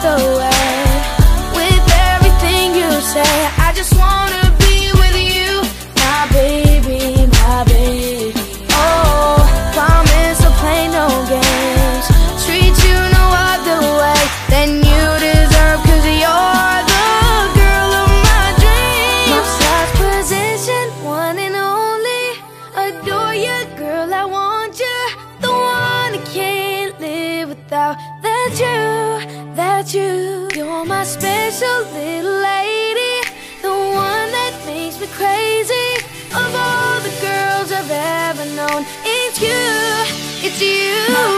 So way you. You're my special little lady The one that makes me crazy. Of all the girls I've ever known It's you, it's you.